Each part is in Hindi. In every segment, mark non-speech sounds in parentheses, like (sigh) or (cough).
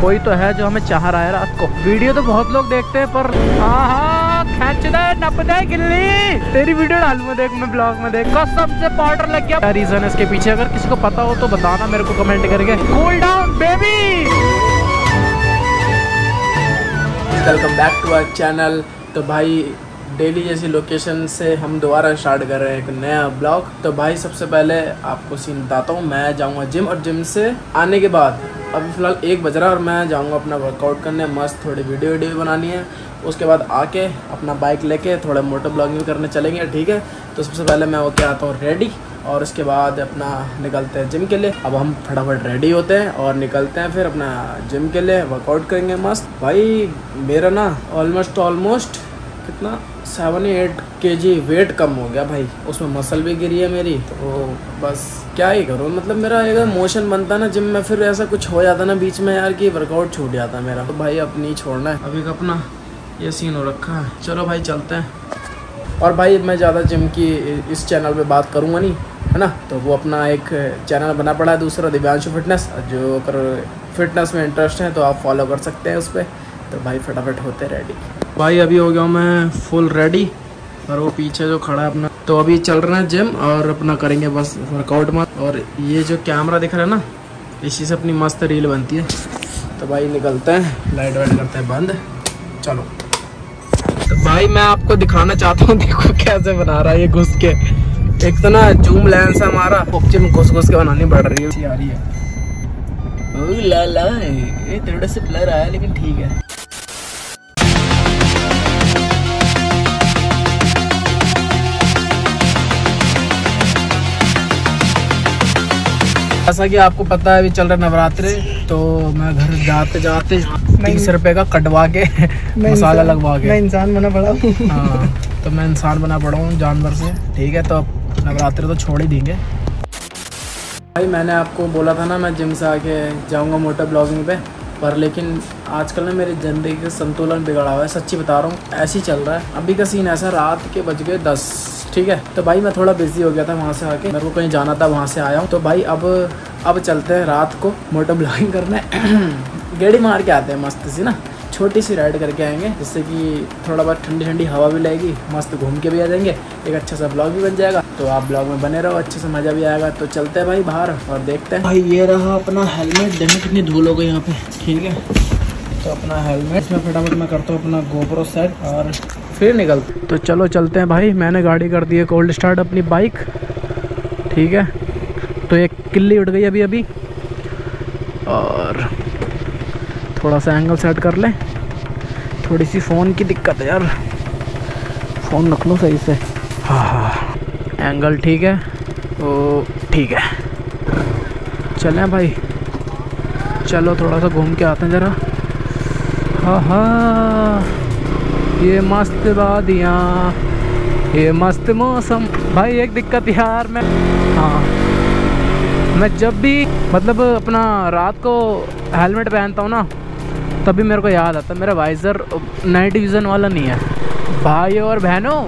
कोई तो है जो हमें चाह रहा है रात को। वीडियो तो बहुत लोग देखते हैं, पर खेच दे, नप दे, गिल्ली। तेरी वीडियो डालूँगा देख, मैं ब्लॉग में देख। कसम से पाउडर लग गया। क्या रीजन है इसके पीछे? अगर किसी को पता हो तो बताना मेरे को कमेंट करके। Cool down baby welcome back to our channel तो भाई डेली जैसी लोकेशन से हम दोबारा स्टार्ट कर रहे हैं एक नया ब्लॉग तो भाई, सबसे पहले आपको सीन बताता हूँ। मैं जाऊँगा जिम और जिम से आने के बाद, अभी फ़िलहाल एक बज रहा और मैं जाऊँगा अपना वर्कआउट करने। मस्त थोड़ी वीडियो वीडियो बनानी है। उसके बाद आके अपना बाइक लेके थोड़ा मोटर ब्लॉगिंग करने चलेंगे, ठीक है? तो सबसे पहले मैं क्या आता हूँ रेडी और उसके बाद अपना निकलते हैं जिम के लिए। अब हम फटाफट रेडी होते हैं और निकलते हैं फिर अपना जिम के लिए। वर्कआउट करेंगे मस्त। भाई, मेरा ना ऑलमोस्ट ऑलमोस्ट कितना? Seven eight K G weight कम हो गया भाई। उसमें मसल भी गिरी है मेरी तो बस क्या ही करूँ? मतलब मेरा एक मोशन बनता ना जिम में, फिर ऐसा कुछ हो जाता ना बीच में यार कि वर्कआउट छूट जाता मेरा। तो भाई अब नहीं छोड़ना है। अभी का अपना ये सीन हो रखा है। चलो भाई चलते हैं। और भाई मैं ज़्यादा जिम की इस चैनल पे बात करूँगा नहीं, है ना? तो वो अपना एक चैनल बना पड़ा है दूसरा, दिव्यांशु फिटनेस जो कर फिटनेस में इंटरेस्ट है तो आप फॉलो कर सकते हैं उस पर तो भाई फटाफट होते रेडी भाई अभी हो गया मैं फुल रेडी और वो पीछे जो खड़ा है अपना तो अभी चल रहे हैं जिम और अपना करेंगे बस वर्कआउट मत। और ये जो कैमरा दिख रहा है ना इसी से अपनी मस्त रील बनती है। तो भाई निकलते हैं लाइट वाइट करते हैं बंद। चलो। तो भाई मैं आपको दिखाना चाहता हूँ देखो कैसे बना रहा है ये घुस के। एक तो ना जूम लेंस है हमारा में घुस घुस के बनानी पड़ रही है। आ रही है ओ ला ला ये थोड़ा से ब्लर आया लेकिन ठीक है। जैसा कि आपको पता है अभी चल रहा नवरात्रे तो मैं घर जाते जाते तीस रुपए का कटवा के मसाला लगवा के। मैं इंसान बना पड़ा हाँ। तो मैं इंसान बना पड़ा हूँ जानवर से। ठीक है तो अब नवरात्रि तो छोड़ ही देंगे। भाई मैंने आपको बोला था ना मैं जिम से आके जाऊँगा मोटर ब्लॉगिंग पे पर लेकिन आजकल ना मेरी ज़िंदगी का संतुलन बिगड़ा हुआ है सच्ची बता रहा हूँ ऐसे ही चल रहा है। अभी का सीन ऐसा रात के बज गए दस। ठीक है? तो भाई मैं थोड़ा बिज़ी हो गया था वहाँ से आके। मेरे को कहीं जाना था वहाँ से आया हूँ। तो भाई अब अब चलते हैं रात को मोटर ब्लॉगिंग करने। (clears throat) गेड़ी मार के आते हैं मस्त सी ना। छोटी सी राइड करके आएँगे जिससे कि थोड़ा बहुत ठंडी ठंडी हवा भी लगेगी मस्त घूम के भी आ जाएँगे। एक अच्छा सा ब्लॉग भी बन जाएगा। तो आप ब्लॉग में बने रहो अच्छे से मज़ा भी आएगा। तो चलते हैं भाई बाहर और देखते हैं। भाई ये रहा अपना हेलमेट देखने कितनी धूल हो गई यहाँ पे। ठीक है। तो अपना हेलमेट में फटाफट मैं करता हूँ अपना गोप्रो सेट और फिर निकलते तो चलो चलते हैं भाई। मैंने गाड़ी कर दी है कोल्ड स्टार्ट अपनी बाइक ठीक है? तो एक किल्ली उठ गई अभी अभी। और थोड़ा सा एंगल सेट कर लें। थोड़ी सी फ़ोन की दिक्कत है यार। फ़ोन रख लो सही से। हाँ हाँ। एंगल ठीक है? तो ठीक है। चलें भाई। चलो थोड़ा सा घूम के आते हैं ज़रा। ये मस्त वादियाँ, ये मस्त मौसम। भाई, एक दिक्कत यार, मैं हाँ। मैं जब भी मतलब अपना रात को हेलमेट पहनता हूँ ना, तभी मेरे को याद आता मेरा वाइज़र नाइट विज़न वाला नहीं है। भाई और बहनों,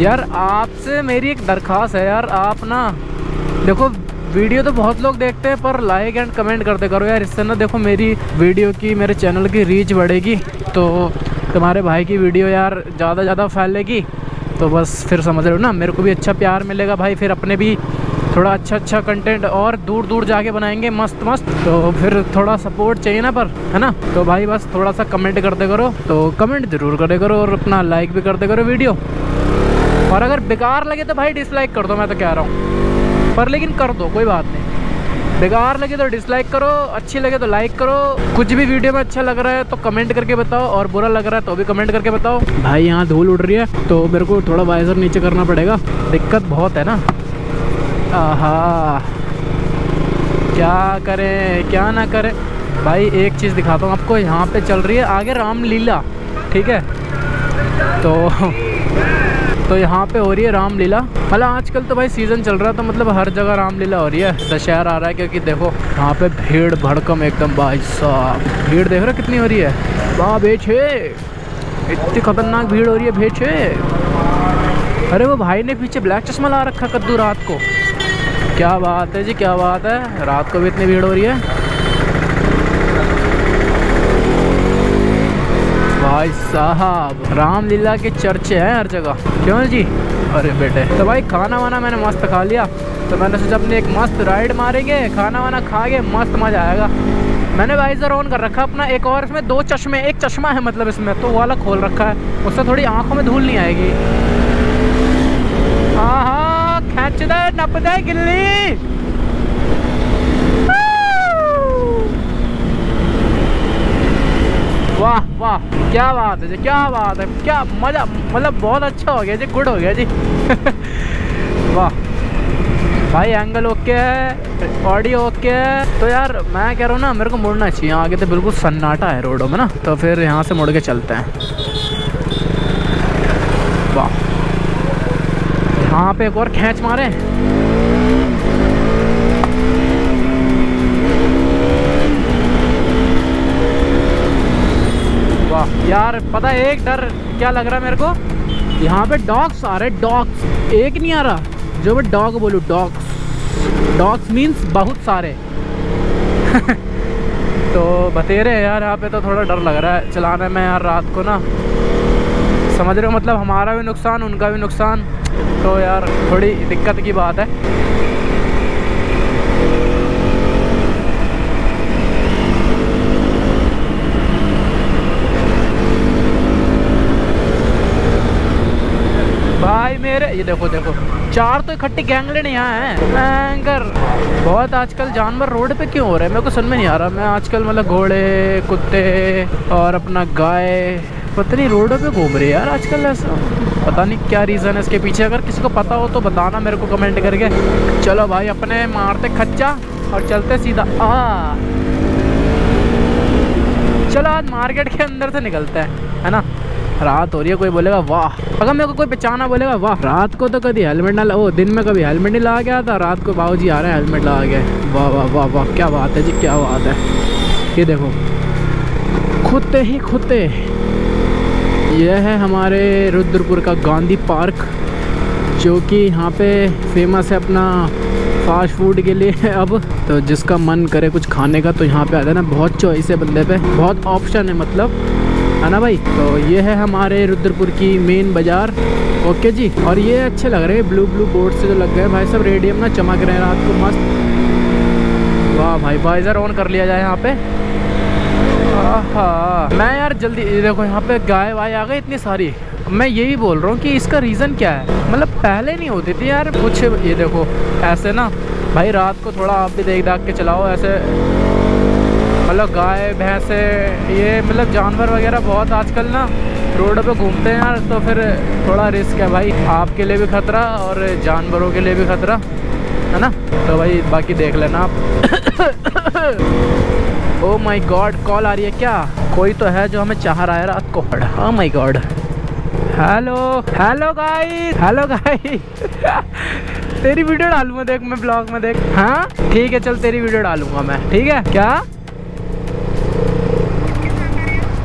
यार, आपसे मेरी एक दरख्वास्त है यार, आप ना, देखो वीडियो तो बहुत लोग देखते हैं, पर लाइक एंड कमेंट करते करो यार। इससे ना देखो, मेरी वीडियो की, मेरे चैनल की रीच बढ़ेगी। तो तुम्हारे भाई की वीडियो यार ज़्यादा ज़्यादा फैलेगी। तो बस फिर समझ रहे हो ना, मेरे को भी अच्छा प्यार मिलेगा भाई। फिर अपने भी थोड़ा अच्छा अच्छा कंटेंट और दूर दूर जाके बनाएँगे मस्त मस्त तो फिर थोड़ा सपोर्ट चाहिए ना पर, है ना? तो भाई बस थोड़ा सा कमेंट करते करो। तो कमेंट ज़रूर करे करो और अपना लाइक भी करते करो वीडियो। और अगर बेकार लगे तो भाई डिसलाइक कर दो, मैं तो कह रहा हूँ। पर, लेकिन कर दो, कोई बात नहीं। बेकार लगे तो डिसलाइक करो, अच्छी लगे तो लाइक करो। कुछ भी वीडियो में अच्छा लग रहा है तो कमेंट करके बताओ, और बुरा लग रहा है तो भी कमेंट करके बताओ। भाई, यहाँ धूल उड़ रही है तो मेरे को थोड़ा वाइजर नीचे करना पड़ेगा। दिक्कत बहुत है ना। आहा। क्या करें, क्या ना करें। भाई, एक चीज़ दिखाता हूँ आपको, यहाँ पे चल रही है आगे रामलीला, ठीक है? तो तो यहाँ पे हो रही है रामलीला। मतलब आजकल तो भाई सीज़न चल रहा है तो मतलब हर जगह रामलीला हो रही है। दशहरा आ रहा है क्योंकि देखो, यहाँ पे भीड़ भड़कम एकदम भाई साहब। भीड़ देख रहे कितनी हो रही है? वाह बेचे इतनी खतरनाक भीड़ हो रही है भेचे अरे वो भाई ने पीछे ब्लैक चश्मा ला रखा कद्दू रात को। क्या बात है जी, क्या बात है। रात को भी इतनी भीड़ हो रही है। भाई साहब, रामलीला के चर्चे हैं हर जगह। क्यों जी? अरे बेटे तो भाई खाना वाना मैंने मस्त खा लिया। तो मैंने सोचा अपनी एक मस्त राइड मारेंगे खाना वाना खा के मस्त मज़ा आएगा। मैंने वाइजर ऑन कर रखा अपना, एक और इसमें दो चश्मे, एक चश्मा है मतलब इसमें तो वाला खोल रखा है। उससे थोड़ी आँखों में धूल नहीं आएगी। हाँ हाँ खेच दे, नप दे गिल्ली। वाह वाह, क्या बात है जी, क्या बात है, क्या मज़ा मतलब बहुत अच्छा हो गया जी गुड हो गया जी। (laughs) वाह, भाई एंगल ओके है ऑडियो ओके है। तो यार, मैं कह रहा हूँ ना, मेरे को मुड़ना चाहिए, आगे तो बिल्कुल सन्नाटा है रोडों में ना तो फिर यहाँ से मुड़ के चलते हैं। वाह, यहाँ पे एक और खींच मारे। यार, पता है, एक डर क्या लग रहा है मेरे को? यहाँ पे डॉग्स आ रहे डॉग्स एक नहीं आ रहा, जो मैं डॉग बोलूँ डॉग्स डॉग्स मीन्स बहुत सारे। (laughs) तो बतेरे यार, यहाँ पे तो थोड़ा डर लग रहा है, चलाने में यार रात को ना। समझ रहे हो मतलब हमारा भी नुकसान, उनका भी नुकसान। तो यार, थोड़ी दिक्कत की बात है भाई मेरे ये देखो देखो चार तो इकट्ठी गैंगलेट यहाँ है। एंकर बहुत आजकल जानवर रोड पे क्यों हो रहे हैं? मेरे को समझ में नहीं आ रहा। मैं आजकल मतलब घोड़े, कुत्ते और अपना गाय, पता नहीं रोडों पे घूम रही है यार आजकल ऐसा। पता नहीं क्या रीज़न है इसके पीछे। अगर किसी को पता हो तो बताना मेरे को कमेंट करके। चलो भाई, अपने मारते खच्चा और चलते सीधा। आ। चलो आज मार्केट के अंदर से निकलते हैं, है ना? रात हो रही है, कोई बोलेगा, वाह। अगर मेरे को कोई पहचाना बोलेगा, वाह। रात को तो कभी हेलमेट ना वो दिन में कभी हेलमेट नहीं लगा गया था, रात को बाबू जी आ रहे हैं, हेलमेट लगा के वाह वाह वाह वाह, क्या बात है जी, क्या बात है। ये देखो, खुदते ही खुदते यह है हमारे रुद्रपुर का गांधी पार्क, जो कि यहाँ पे फ़ेमस है अपना फास्ट फ़ूड के लिए (laughs) अब तो जिसका मन करे कुछ खाने का तो यहाँ पे आ है ना, बहुत चॉइस है बंदे पे, बहुत ऑप्शन है मतलब। है ना भाई तो ये है हमारे रुद्रपुर की मेन बाज़ार। ओके जी, और ये अच्छे लग रहे हैं ब्लू ब्लू बोर्ड से जो लग गए भाई सब रेडियम ना चमक रहे हैं रात को मस्त। वाह भाई बाइजर ऑन कर लिया जाए यहाँ पे। हाँ मैं यार जल्दी देखो यहाँ पे गाय वाय आ गई इतनी सारी। मैं यही बोल रहा हूँ कि इसका रीज़न क्या है? मतलब पहले नहीं होती थी यार कुछ, ये देखो, ऐसे ना। भाई रात को थोड़ा आप भी देख दाख के चलाओ, ऐसे मतलब गाय, भैंसे ये मतलब जानवर वगैरह बहुत आजकल ना रोड पे घूमते हैं यार तो फिर थोड़ा रिस्क है भाई। आपके लिए भी खतरा और जानवरों के लिए भी खतरा, है ना? तो भाई बाकी देख लेना आप। ओ माय गॉड कॉल आ रही है क्या? कोई तो है जो हमें चाह रहा है रात को। ओ my god hello hello guys hello guys तेरी वीडियो डालूँगा देख, मैं ब्लॉग में देख। हाँ? ठीक है, चल तेरी वीडियो डालूँगा मैं। ठीक है? क्या?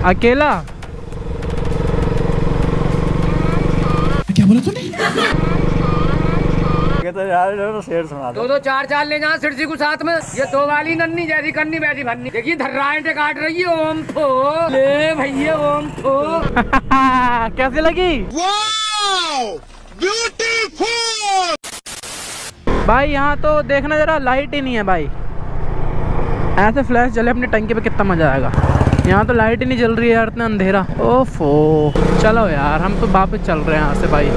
अकेला? क्या बोला तूने? तो यार तो शेर सुना दो। दो चार चार ले जाओ सिरसी को साथ में। ये दो वाली नन्नी जैसी करनी वैसी भरनी देखिए धर्राएँ काट रही है ओम थो। ले भैया ओम फो (laughs) कैसे लगी? ब्यूटीफुल भाई यहाँ तो देखना जरा लाइट ही नहीं है भाई। ऐसे फ्लैश चले अपनी टंकी पे कितना मज़ा आएगा। यहाँ तो लाइट ही नहीं जल रही है यार, इतना अंधेरा। ओफो। चलो यार, हम तो वापस चल रहे हैं यहाँ से, भाई।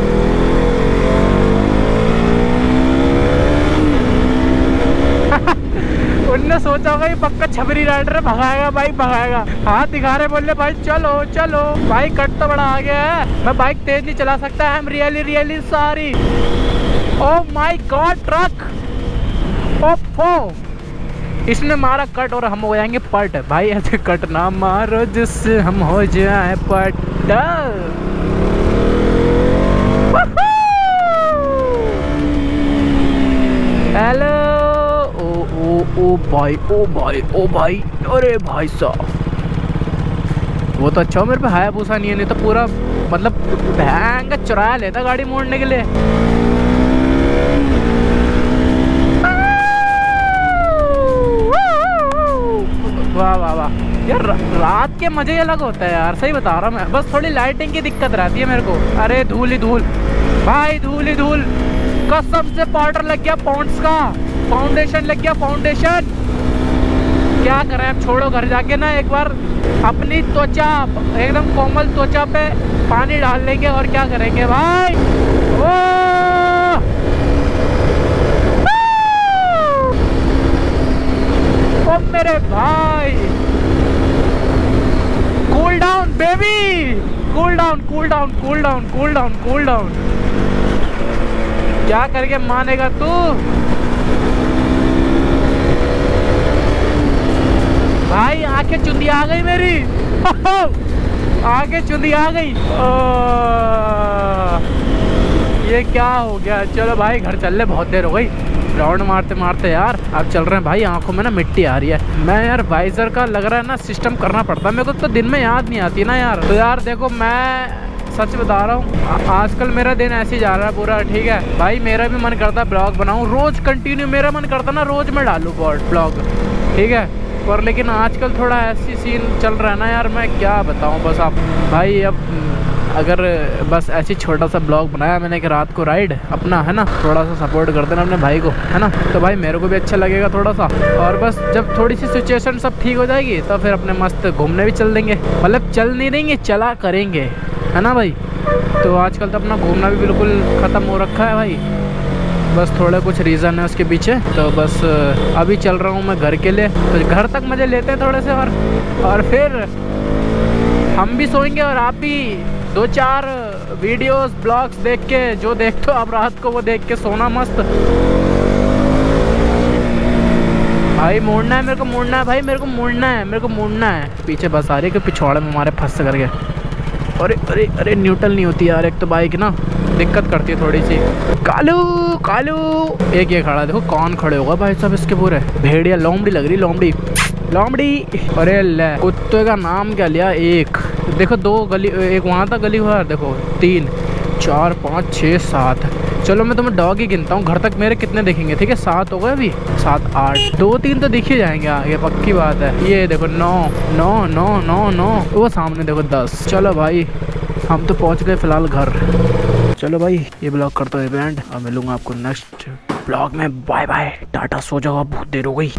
(laughs) उनने सोचा होगा ये पक्का छबरी राइडर भगाएगा भाई, भगाएगा। हाथ दिखा रहे बोले भाई, चलो चलो। भाई, कट तो बड़ा आ गया है। मैं बाइक तेज नहीं चला सकता है really really sorry oh my god truck ओफो। इसने मारा कट और हम हो जाएँगे पट। भाई, ऐसे कट ना मारो जिससे हम हो जाए पट। हेलो ओ ओ ओ भाई ओ भाई ओ भाई, अरे भाई साहब। वो तो अच्छा हो, मेरे पे हाया भूसा नहीं है, नहीं तो पूरा मतलब भैंग चुराया लेता गाड़ी मोड़ने के लिए। वाह वाह वाह। यार रात के मज़े अलग होता हैं यार, सही बता रहा मैं। बस थोड़ी लाइटिंग की दिक्कत रहती है मेरे को। अरे, धूल ही धूल। भाई, धूल ही धूल। कसम से पाउडर लग गया पॉन्ड्स का। फाउंडेशन लग गया फाउंडेशन क्या करें, अब छोड़ो घर जाके ना एक बार। अपनी त्वचा, एकदम कोमल त्वचा पे पानी डाल लेंगे, और क्या करेंगे भाई? ओ! ओ मेरे भाई cool down baby cool down cool down cool down cool down cool down क्या करके मानेगा तू? भाई आँखें चुंदी आ गई मेरी। (laughs) आँखें चुंदी आ गई। ओ, ये क्या हो गया? चलो भाई, घर चल ले, बहुत देर हो गई। राउंड मारते मारते यार, अब चल रहे हैं। भाई, आँखों में ना मिट्टी आ रही है। मैं यार वाइजर का लग रहा है ना सिस्टम करना पड़ता है। मेरे को तो दिन में याद नहीं आती ना यार। तो यार देखो, मैं सच बता रहा हूँ आजकल मेरा दिन ऐसे ही जा रहा है पूरा, ठीक है? भाई, मेरा भी मन करता है ब्लॉग बनाऊँ। रोज कंटिन्यू मेरा मन करता ना, रोज मैं डालूँ ब्लॉग, ठीक है? पर, लेकिन आजकल थोड़ा ऐसी सीन चल रहा है ना यार, मैं क्या बताऊँ, बस आप, भाई अब, अगर बस ऐसे छोटा सा ब्लॉग बनाया मैंने कि रात को राइड अपना, है ना, थोड़ा सा सपोर्ट कर देना अपने भाई को, है ना तो भाई मेरे को भी अच्छा लगेगा थोड़ा सा, और बस जब थोड़ी सी सिचुएशन सब ठीक हो जाएगी तो फिर अपने मस्त घूमने भी चल देंगे मतलब चल नहीं देंगे, चला करेंगे, है ना भाई? तो आजकल तो अपना घूमना भी बिल्कुल ख़त्म हो रखा है भाई। बस थोड़ा कुछ रीज़न है उसके पीछे तो बस अभी चल रहा हूँ मैं घर के लिए। तो घर तक मज़े लेते हैं थोड़े से और और फिर हम भी सोएँगे और आप भी दो चार वीडियोस ब्लॉग्स देख के, जो देखते हो आप रात को वो देख के सोना मस्त। भाई मोड़ना है, मेरे को मोड़ना है, भाई मेरे को मोड़ना है, मेरे को मोड़ना है। पीछे बस आ रही है कि पिछवाड़े में हमारे फंस करके अरे अरे अरे न्यूट्रल नहीं होती यार, एक तो बाइक ना दिक्कत करती है थोड़ी सी। कालू कालू, एक ये खड़ा, देखो कौन खड़े होगा भाई साहब इसके पूरे। भेड़िया, लोमड़ी लग रही, लोमड़ी। लोमड़ी, अरे ले, कुत्ते का नाम क्या लिया? एक। देखो दो गली, एक वहाँ था गली हुआ, देखो, तीन, चार, पाँच, छः, सात। चलो मैं तुम्हें डॉग ही गिनता हूँ। घर तक मेरे कितने देखेंगे? ठीक है, सात हो गए अभी? सात, आठ। दो, तीन तो दिखे ही जाएँगे। आगे पक्की बात है। ये देखो, नौ नौ नौ नौ नौ। वो सामने देखो, दस। चलो भाई, हम तो पहुँच गए फ़िलहाल घर। चलो भाई, ये ब्लॉग करता हूँ इवेंट और मिलूँगा आपको नेक्स्ट ब्लॉग में। बाय बाय टाटा सो जाओ बहुत देर हो गई।